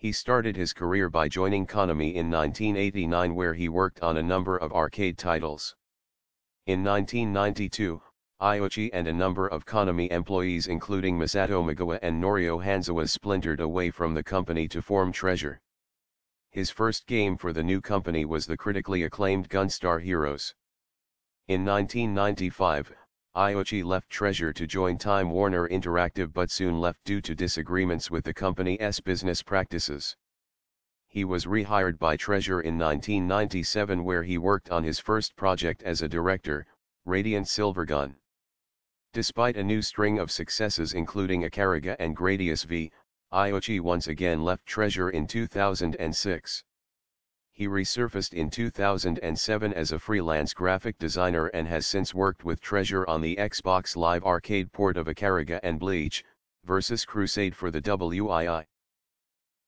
He started his career by joining Konami in 1989 where he worked on a number of arcade titles. In 1992, Iuchi and a number of Konami employees including Masato Maegawa and Norio Hanzawa splintered away from the company to form Treasure. His first game for the new company was the critically acclaimed Gunstar Heroes. In 1995, Iuchi left Treasure to join Time Warner Interactive but soon left due to disagreements with the company's business practices. He was rehired by Treasure in 1997 where he worked on his first project as a director, Radiant Silvergun. Despite a new string of successes including Ikaruga and Gradius V, Iuchi once again left Treasure in 2006. He resurfaced in 2007 as a freelance graphic designer and has since worked with Treasure on the Xbox Live Arcade port of Ikaruga and Bleach, versus Crusade for the WII.